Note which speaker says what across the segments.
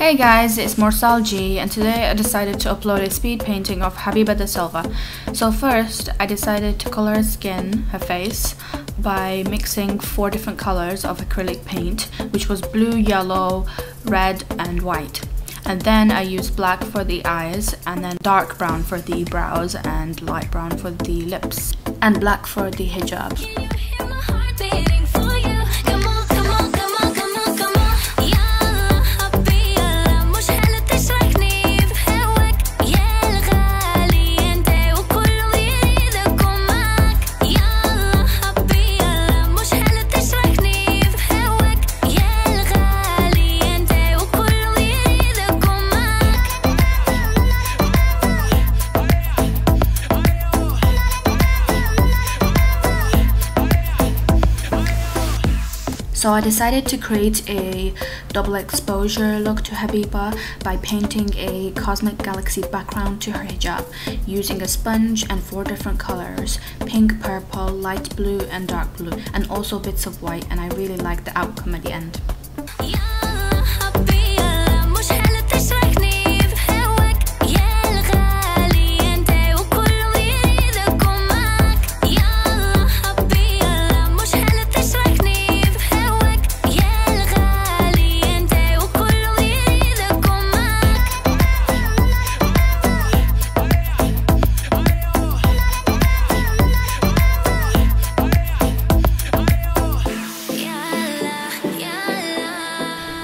Speaker 1: Hey guys, it's Morsal G and today I decided to upload a speed painting of Habiba da Silva. So first, I decided to color her skin, her face, by mixing four different colors of acrylic paint, which was blue, yellow, red and white. And then I used black for the eyes and then dark brown for the brows and light brown for the lips and black for the hijab. So I decided to create a double exposure look to Habiba by painting a cosmic galaxy background to her hijab using a sponge and four different colors pink, purple, light blue and dark blue and also bits of white and I really like the outcome at the end.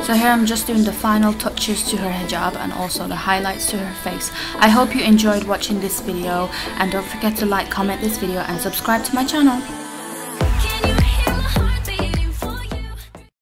Speaker 1: So here I'm just doing the final touches to her hijab and also the highlights to her face. I hope you enjoyed watching this video and don't forget to like, comment this video and subscribe to my channel.